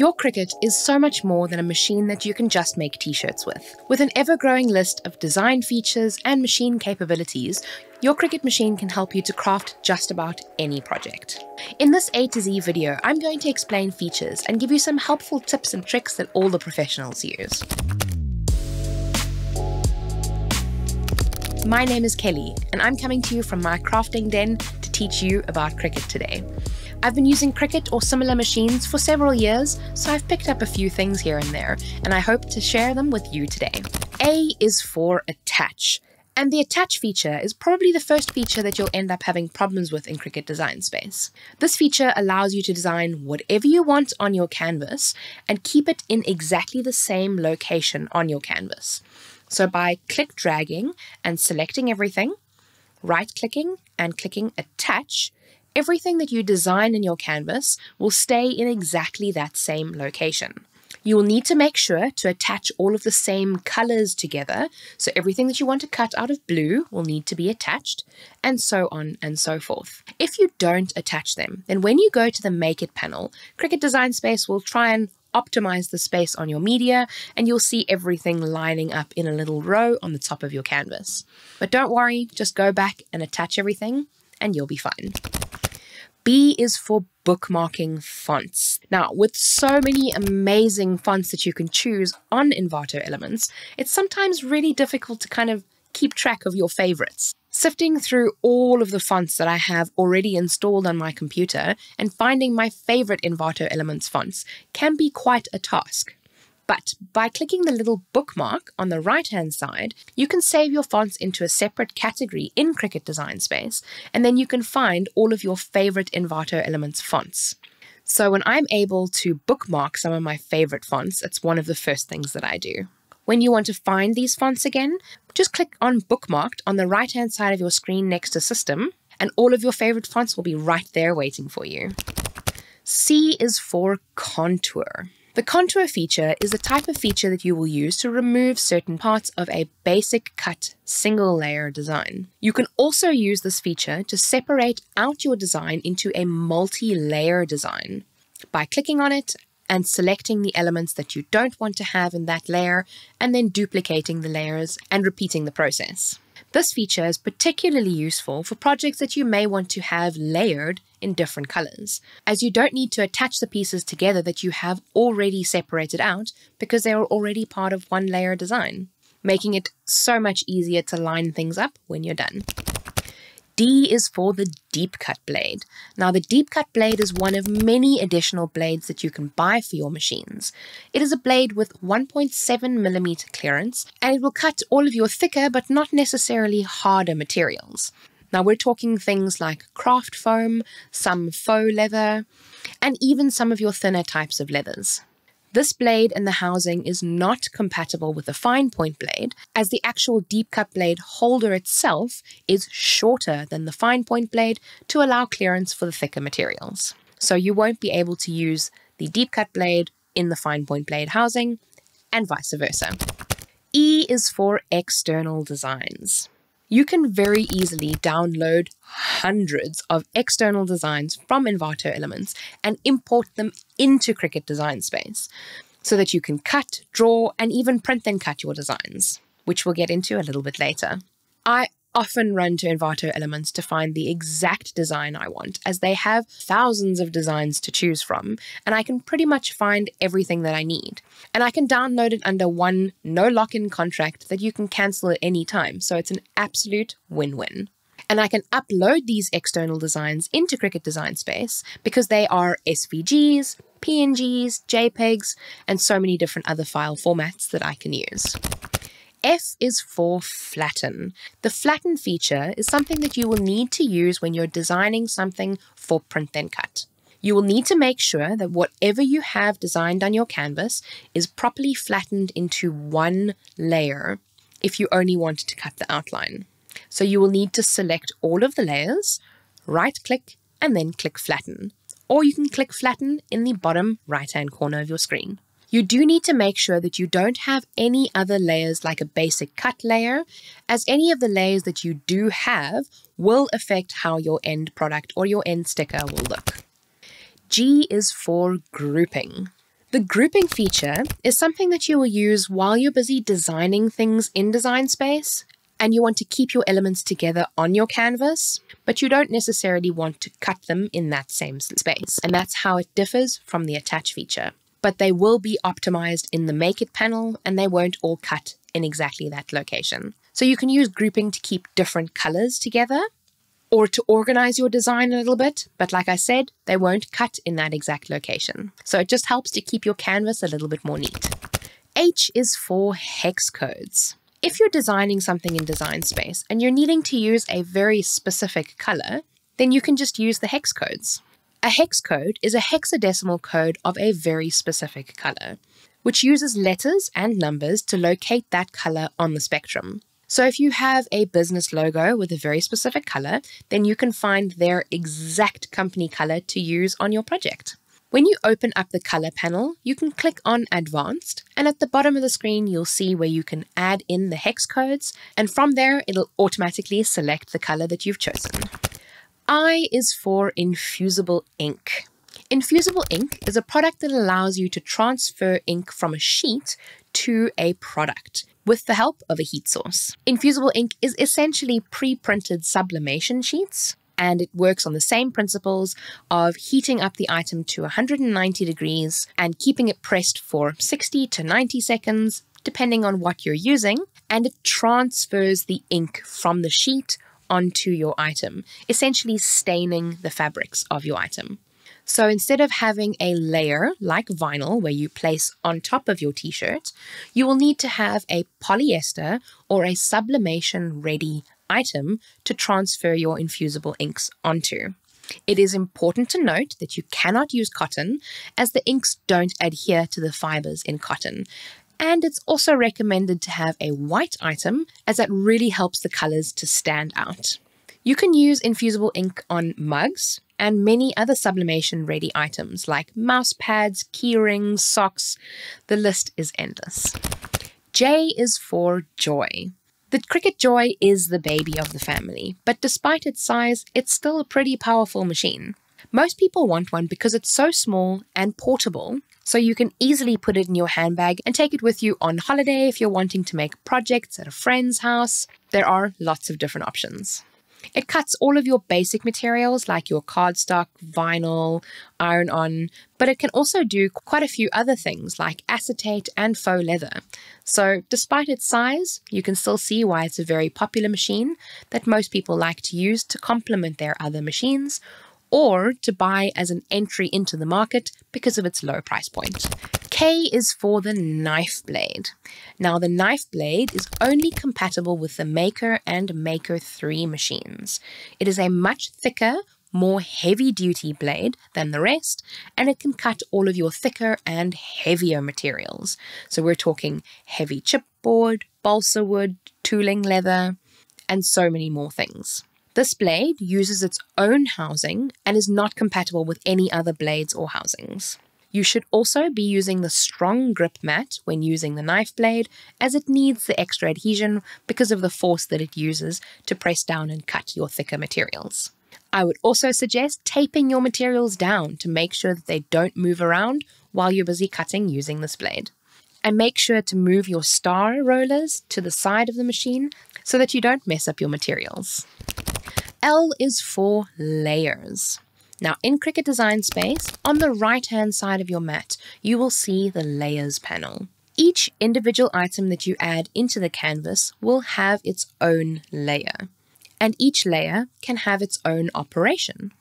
Your Cricut is so much more than a machine that you can just make t shirts with. With an ever growing list of design features and machine capabilities, your Cricut machine can help you to craft just about any project. In this A to Z video, I'm going to explain features and give you some helpful tips and tricks that all the professionals use. My name is Kelly, and I'm coming to you from my crafting den to teach you about Cricut today. I've been using Cricut or similar machines for several years, so I've picked up a few things here and there, and I hope to share them with you today. A is for attach. And the attach feature is probably the first feature that you'll end up having problems with in Cricut Design Space. This feature allows you to design whatever you want on your canvas and keep it in exactly the same location on your canvas. So by click dragging and selecting everything, right clicking and clicking attach, everything that you design in your canvas will stay in exactly that same location. You will need to make sure to attach all of the same colors together. So everything that you want to cut out of blue will need to be attached and so on and so forth. If you don't attach them, then when you go to the Make It panel, Cricut Design Space will try and optimize the space on your media and you'll see everything lining up in a little row on the top of your canvas. But don't worry, just go back and attach everything and you'll be fine. B is for bookmarking fonts. Now, with so many amazing fonts that you can choose on Envato Elements, it's sometimes really difficult to kind of keep track of your favorites. Sifting through all of the fonts that I have already installed on my computer and finding my favorite Envato Elements fonts can be quite a task. But by clicking the little bookmark on the right hand side, you can save your fonts into a separate category in Cricut Design Space, and then you can find all of your favorite Envato Elements fonts. So when I'm able to bookmark some of my favorite fonts, it's one of the first things that I do. When you want to find these fonts again, just click on Bookmarked on the right hand side of your screen next to System, and all of your favorite fonts will be right there waiting for you. C is for Contour. The contour feature is the type of feature that you will use to remove certain parts of a basic cut single layer design. You can also use this feature to separate out your design into a multi-layer design. By clicking on it and selecting the elements that you don't want to have in that layer, and then duplicating the layers and repeating the process. This feature is particularly useful for projects that you may want to have layered in different colors, as you don't need to attach the pieces together that you have already separated out because they are already part of one layer design, making it so much easier to line things up when you're done. D is for the deep cut blade. Now, the deep cut blade is one of many additional blades that you can buy for your machines. It is a blade with 1.7 millimeter clearance, and it will cut all of your thicker but not necessarily harder materials. Now, we're talking things like craft foam, some faux leather, and even some of your thinner types of leathers. This blade in the housing is not compatible with the fine point blade, as the actual deep cut blade holder itself is shorter than the fine point blade to allow clearance for the thicker materials. So you won't be able to use the deep cut blade in the fine point blade housing, and vice versa. E is for external designs you can very easily download hundreds of external designs from Envato Elements and import them into Cricut Design Space so that you can cut, draw, and even print and cut your designs, which we'll get into a little bit later. I often run to Envato Elements to find the exact design I want, as they have thousands of designs to choose from, and I can pretty much find everything that I need. And I can download it under one no lock in contract that you can cancel at any time, so it's an absolute win win. And I can upload these external designs into Cricut Design Space because they are SVGs, PNGs, JPEGs, and so many different other file formats that I can use. F is for flatten. The flatten feature is something that you will need to use when you're designing something for print then cut. You will need to make sure that whatever you have designed on your canvas is properly flattened into one layer if you only want to cut the outline. So you will need to select all of the layers, right click, and then click flatten. Or you can click flatten in the bottom right hand corner of your screen. You do need to make sure that you don't have any other layers like a basic cut layer, as any of the layers that you do have will affect how your end product or your end sticker will look. G is for grouping. The grouping feature is something that you will use while you're busy designing things in Design Space and you want to keep your elements together on your canvas, but you don't necessarily want to cut them in that same space. And that's how it differs from the attach feature. But they will be optimized in the Make It panel and they won't all cut in exactly that location. So you can use grouping to keep different colors together or to organize your design a little bit, but like I said, they won't cut in that exact location. So it just helps to keep your canvas a little bit more neat. H is for hex codes. If you're designing something in Design Space and you're needing to use a very specific color, then you can just use the hex codes. A hex code is a hexadecimal code of a very specific color, which uses letters and numbers to locate that color on the spectrum. So if you have a business logo with a very specific color, then you can find their exact company color to use on your project. When you open up the color panel, you can click on advanced and at the bottom of the screen, you'll see where you can add in the hex codes. And from there, it'll automatically select the color that you've chosen. I is for infusible ink. Infusible ink is a product that allows you to transfer ink from a sheet to a product with the help of a heat source. Infusible ink is essentially pre printed sublimation sheets, and it works on the same principles of heating up the item to 190 degrees and keeping it pressed for 60 to 90 seconds, depending on what you're using, and it transfers the ink from the sheet onto your item, essentially staining the fabrics of your item. So instead of having a layer like vinyl where you place on top of your t shirt, you will need to have a polyester or a sublimation ready item to transfer your infusible inks onto. It is important to note that you cannot use cotton as the inks don't adhere to the fibers in cotton. And it's also recommended to have a white item as that really helps the colors to stand out. You can use infusible ink on mugs, and many other sublimation ready items like mouse pads, keyrings, socks. The list is endless. J is for joy. The Cricut Joy is the baby of the family, but despite its size, it's still a pretty powerful machine. Most people want one because it's so small and portable, so you can easily put it in your handbag and take it with you on holiday if you're wanting to make projects at a friend's house. There are lots of different options. It cuts all of your basic materials like your cardstock, vinyl, iron on, but it can also do quite a few other things like acetate and faux leather. So, despite its size, you can still see why it's a very popular machine that most people like to use to complement their other machines or to buy as an entry into the market because of its low price point. K is for the knife blade. Now, the knife blade is only compatible with the Maker and Maker 3 machines. It is a much thicker, more heavy duty blade than the rest, and it can cut all of your thicker and heavier materials. So, we're talking heavy chipboard, balsa wood, tooling leather, and so many more things. This blade uses its own housing and is not compatible with any other blades or housings. You should also be using the strong grip mat when using the knife blade, as it needs the extra adhesion because of the force that it uses to press down and cut your thicker materials. I would also suggest taping your materials down to make sure that they don't move around while you're busy cutting using this blade. And make sure to move your star rollers to the side of the machine so that you don't mess up your materials. L is for layers. Now, in Cricut Design Space, on the right hand side of your mat, you will see the Layers panel. Each individual item that you add into the canvas will have its own layer, and each layer can have its own operation.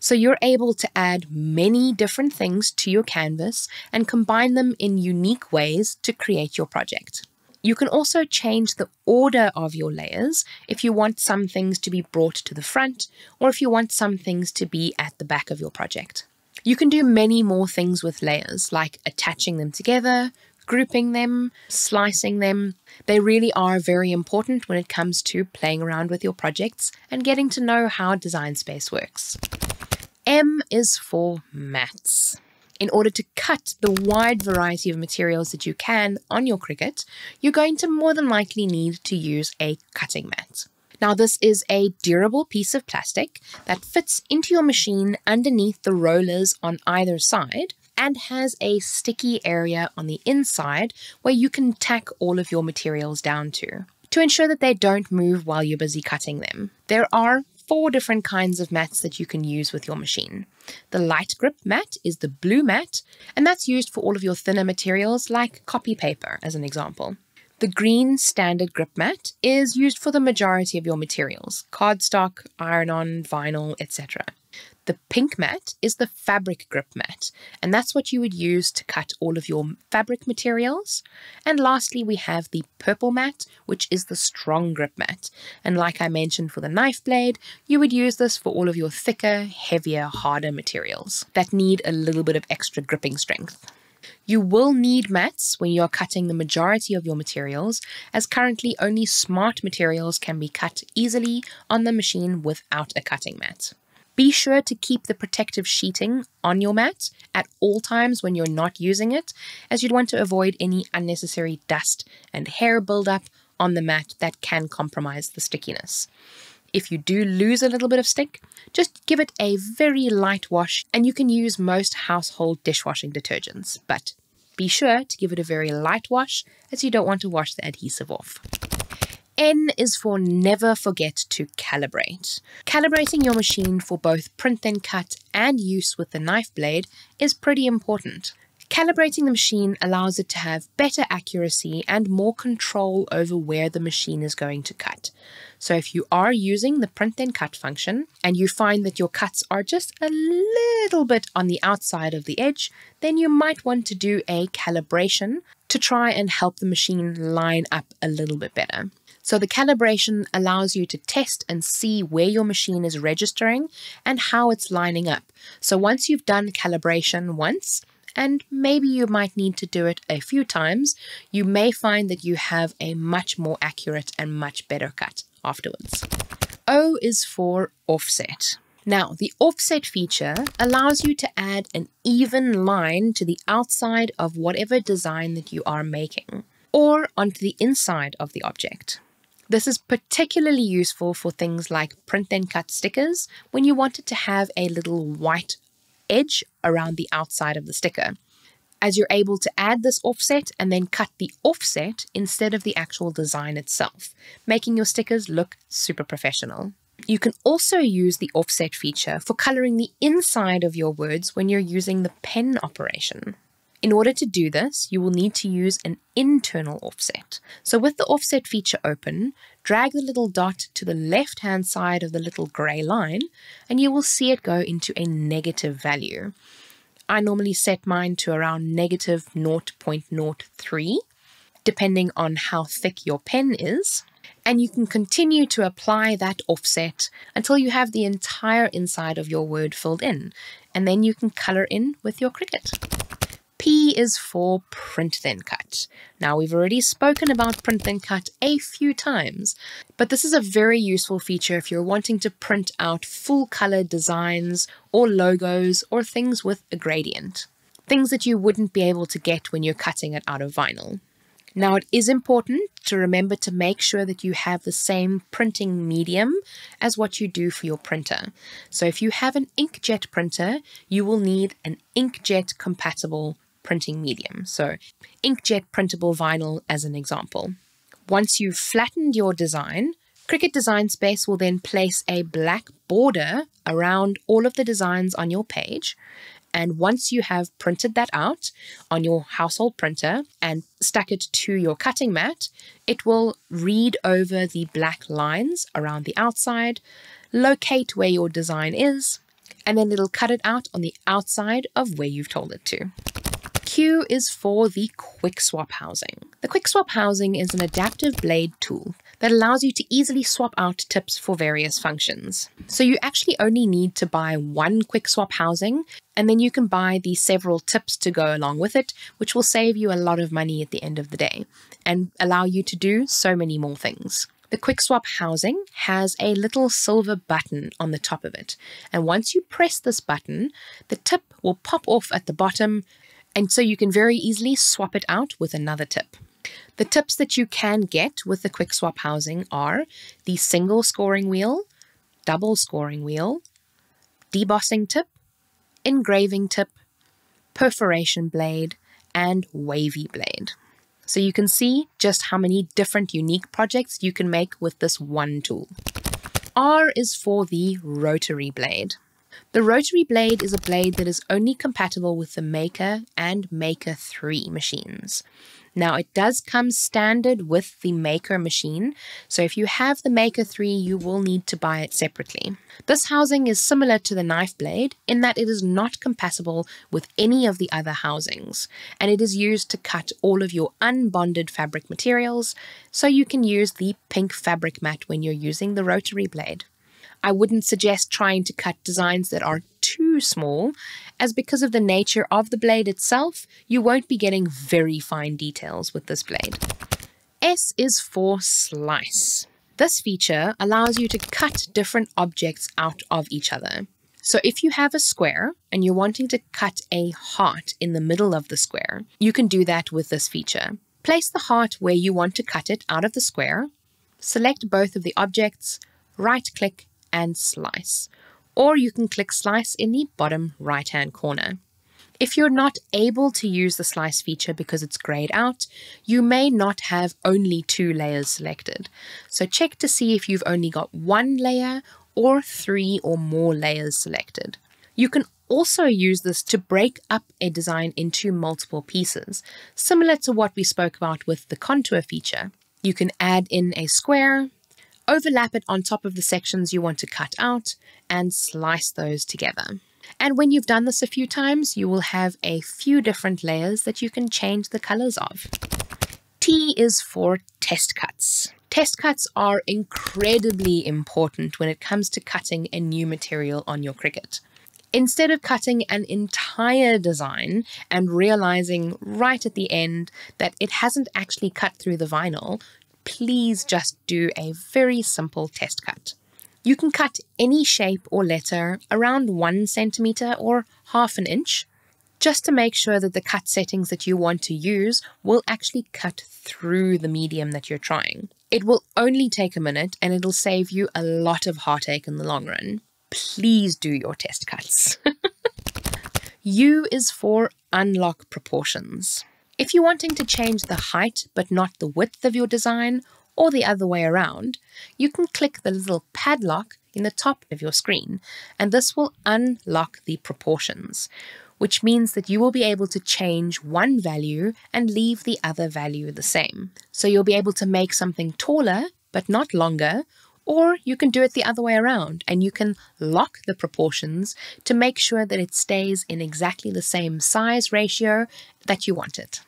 So you're able to add many different things to your canvas and combine them in unique ways to create your project. You can also change the order of your layers if you want some things to be brought to the front or if you want some things to be at the back of your project. You can do many more things with layers, like attaching them together, grouping them, slicing them. They really are very important when it comes to playing around with your projects and getting to know how Design Space works. M is for mats in order to cut the wide variety of materials that you can on your Cricut, you're going to more than likely need to use a cutting mat. Now, this is a durable piece of plastic that fits into your machine underneath the rollers on either side, and has a sticky area on the inside where you can tack all of your materials down to to ensure that they don't move while you're busy cutting them. There are four different kinds of mats that you can use with your machine. The light grip mat is the blue mat, and that's used for all of your thinner materials like copy paper, as an example. The green standard grip mat is used for the majority of your materials cardstock, iron on, vinyl, etc. The pink mat is the fabric grip mat, and that's what you would use to cut all of your fabric materials. And lastly, we have the purple mat, which is the strong grip mat. And like I mentioned for the knife blade, you would use this for all of your thicker, heavier, harder materials that need a little bit of extra gripping strength. You will need mats when you are cutting the majority of your materials, as currently only smart materials can be cut easily on the machine without a cutting mat. Be sure to keep the protective sheeting on your mat at all times when you're not using it, as you'd want to avoid any unnecessary dust and hair buildup on the mat that can compromise the stickiness. If you do lose a little bit of stick, just give it a very light wash and you can use most household dishwashing detergents, but be sure to give it a very light wash as you don't want to wash the adhesive off. N is for never forget to calibrate. Calibrating your machine for both print then cut and use with the knife blade is pretty important. Calibrating the machine allows it to have better accuracy and more control over where the machine is going to cut. So, if you are using the print then cut function and you find that your cuts are just a little bit on the outside of the edge, then you might want to do a calibration to try and help the machine line up a little bit better. So the calibration allows you to test and see where your machine is registering and how it's lining up. So once you've done calibration once, and maybe you might need to do it a few times, you may find that you have a much more accurate and much better cut afterwards. O is for offset. Now, the offset feature allows you to add an even line to the outside of whatever design that you are making, or onto the inside of the object. This is particularly useful for things like print then cut stickers when you wanted to have a little white edge around the outside of the sticker, as you're able to add this offset and then cut the offset instead of the actual design itself, making your stickers look super professional. You can also use the offset feature for coloring the inside of your words when you're using the pen operation. In order to do this, you will need to use an internal offset. So with the offset feature open, drag the little dot to the left-hand side of the little grey line, and you will see it go into a negative value. I normally set mine to around negative 0.03, depending on how thick your pen is. And you can continue to apply that offset until you have the entire inside of your word filled in, and then you can colour in with your Cricut. P is for print then cut. Now, we've already spoken about print then cut a few times, but this is a very useful feature if you're wanting to print out full color designs or logos or things with a gradient, things that you wouldn't be able to get when you're cutting it out of vinyl. Now, it is important to remember to make sure that you have the same printing medium as what you do for your printer. So, if you have an inkjet printer, you will need an inkjet compatible printing medium. So, inkjet printable vinyl as an example. Once you've flattened your design, Cricut Design Space will then place a black border around all of the designs on your page. And once you have printed that out on your household printer and stuck it to your cutting mat, it will read over the black lines around the outside, locate where your design is, and then it'll cut it out on the outside of where you've told it to. Q is for the quick swap housing. The quick swap housing is an adaptive blade tool that allows you to easily swap out tips for various functions. So you actually only need to buy one quick swap housing and then you can buy the several tips to go along with it, which will save you a lot of money at the end of the day and allow you to do so many more things. The quick swap housing has a little silver button on the top of it, and once you press this button, the tip will pop off at the bottom and so you can very easily swap it out with another tip. The tips that you can get with the quick swap housing are the single scoring wheel, double scoring wheel, debossing tip, engraving tip, perforation blade, and wavy blade. So you can see just how many different unique projects you can make with this one tool. R is for the rotary blade. The rotary blade is a blade that is only compatible with the Maker and Maker 3 machines. Now, it does come standard with the Maker machine, so if you have the Maker 3, you will need to buy it separately. This housing is similar to the knife blade in that it is not compatible with any of the other housings, and it is used to cut all of your unbonded fabric materials, so you can use the pink fabric mat when you're using the rotary blade. I wouldn't suggest trying to cut designs that are too small, as because of the nature of the blade itself, you won't be getting very fine details with this blade. S is for slice. This feature allows you to cut different objects out of each other. So if you have a square and you're wanting to cut a heart in the middle of the square, you can do that with this feature. Place the heart where you want to cut it out of the square, select both of the objects, right click and slice. Or you can click slice in the bottom right hand corner. If you're not able to use the slice feature because it's grayed out, you may not have only two layers selected. So check to see if you've only got one layer or three or more layers selected. You can also use this to break up a design into multiple pieces, similar to what we spoke about with the contour feature. You can add in a square, overlap it on top of the sections you want to cut out, and slice those together. And when you've done this a few times, you will have a few different layers that you can change the colors of. T is for test cuts. Test cuts are incredibly important when it comes to cutting a new material on your Cricut. Instead of cutting an entire design and realizing right at the end that it hasn't actually cut through the vinyl, please just do a very simple test cut. You can cut any shape or letter around one centimeter or half an inch, just to make sure that the cut settings that you want to use will actually cut through the medium that you're trying. It will only take a minute and it'll save you a lot of heartache in the long run. Please do your test cuts. U is for unlock proportions. If you're wanting to change the height but not the width of your design, or the other way around, you can click the little padlock in the top of your screen, and this will unlock the proportions, which means that you will be able to change one value and leave the other value the same. So you'll be able to make something taller but not longer, or you can do it the other way around and you can lock the proportions to make sure that it stays in exactly the same size ratio that you want it.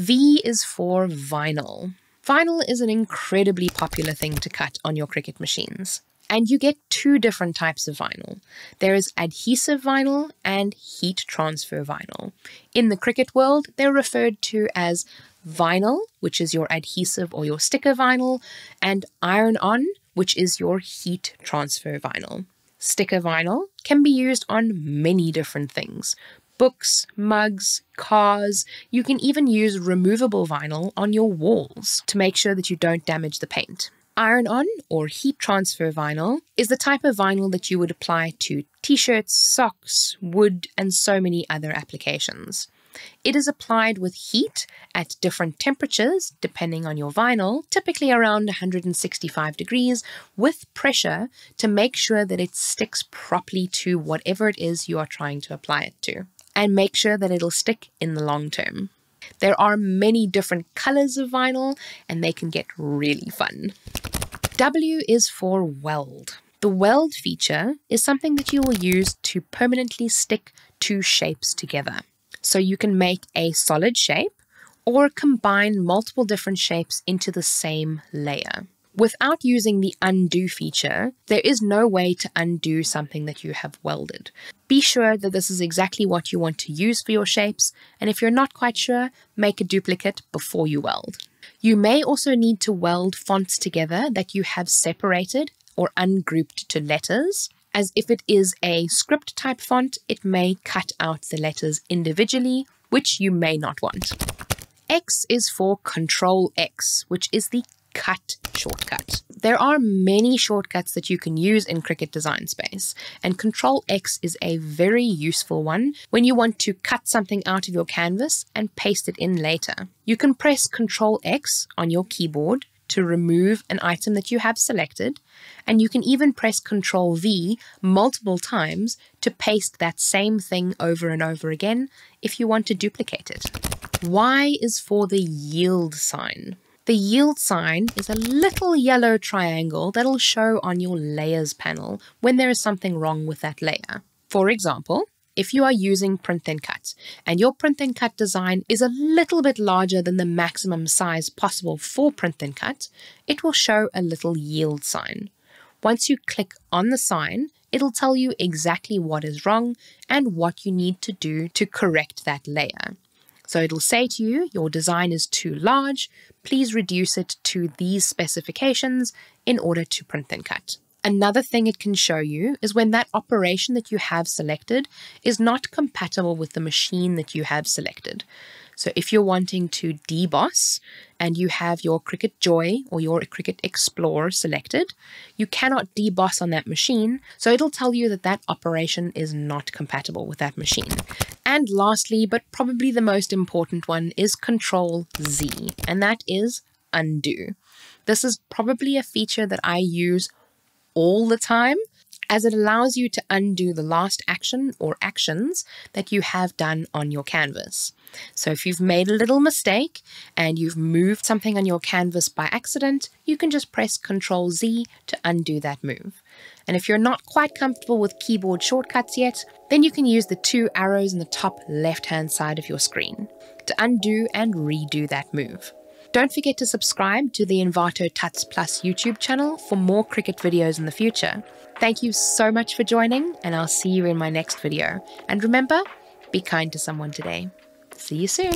V is for vinyl. Vinyl is an incredibly popular thing to cut on your Cricut machines. And you get two different types of vinyl. There is adhesive vinyl and heat transfer vinyl. In the Cricut world, they're referred to as vinyl, which is your adhesive or your sticker vinyl, and iron on, which is your heat transfer vinyl. Sticker vinyl can be used on many different things books, mugs, cars. You can even use removable vinyl on your walls to make sure that you don't damage the paint. Iron on or heat transfer vinyl is the type of vinyl that you would apply to t shirts, socks, wood, and so many other applications. It is applied with heat at different temperatures depending on your vinyl, typically around 165 degrees, with pressure to make sure that it sticks properly to whatever it is you are trying to apply it to, and make sure that it'll stick in the long term. There are many different colors of vinyl, and they can get really fun. W is for weld. The weld feature is something that you will use to permanently stick two shapes together. So you can make a solid shape or combine multiple different shapes into the same layer. Without using the undo feature, there is no way to undo something that you have welded. Be sure that this is exactly what you want to use for your shapes, and if you're not quite sure, make a duplicate before you weld. You may also need to weld fonts together that you have separated or ungrouped to letters as if it is a script type font, it may cut out the letters individually, which you may not want. X is for Control X, which is the cut shortcut. There are many shortcuts that you can use in Cricut Design Space, and Control X is a very useful one when you want to cut something out of your canvas and paste it in later. You can press Control X on your keyboard to remove an item that you have selected, and you can even press Control V multiple times to paste that same thing over and over again if you want to duplicate it. Y is for the yield sign. The yield sign is a little yellow triangle that'll show on your layers panel when there is something wrong with that layer. For example, if you are using print then cut and your print then cut design is a little bit larger than the maximum size possible for print then cut, it will show a little yield sign. Once you click on the sign, it'll tell you exactly what is wrong and what you need to do to correct that layer. So it'll say to you, your design is too large, please reduce it to these specifications in order to print then cut. Another thing it can show you is when that operation that you have selected is not compatible with the machine that you have selected. So if you're wanting to deboss and you have your Cricut Joy or your Cricut Explore selected, you cannot deboss on that machine, so it'll tell you that that operation is not compatible with that machine. And lastly, but probably the most important one, is Control Z, and that is undo. This is probably a feature that I use all the time as it allows you to undo the last action or actions that you have done on your canvas. So if you've made a little mistake and you've moved something on your canvas by accident, you can just press Ctrl Z to undo that move. And if you're not quite comfortable with keyboard shortcuts yet, then you can use the two arrows in the top left hand side of your screen to undo and redo that move. Don't forget to subscribe to the Envato Tuts Plus YouTube channel for more Cricut videos in the future. Thank you so much for joining, and I'll see you in my next video. And remember, be kind to someone today. See you soon.